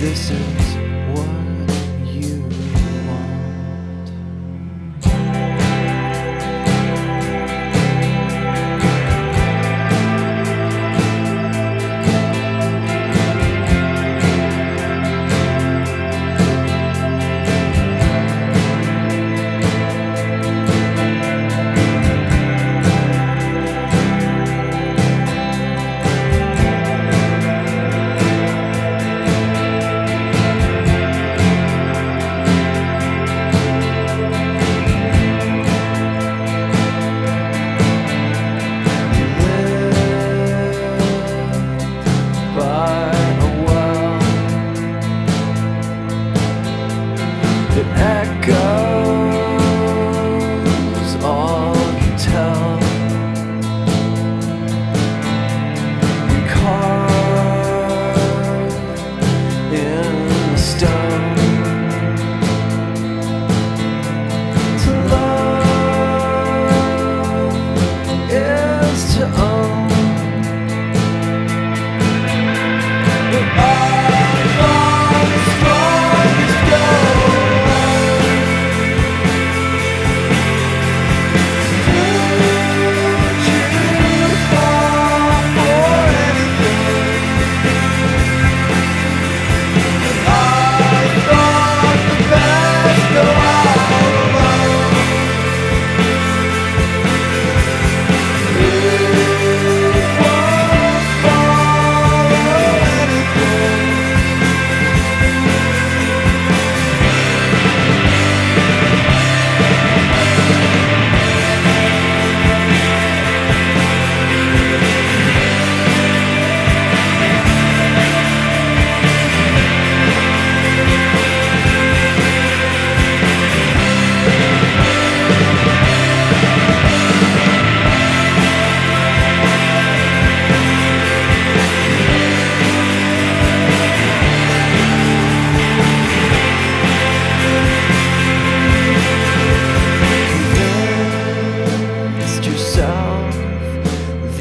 This is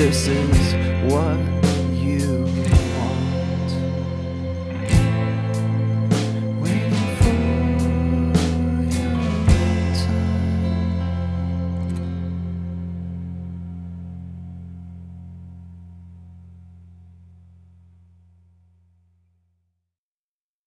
this is what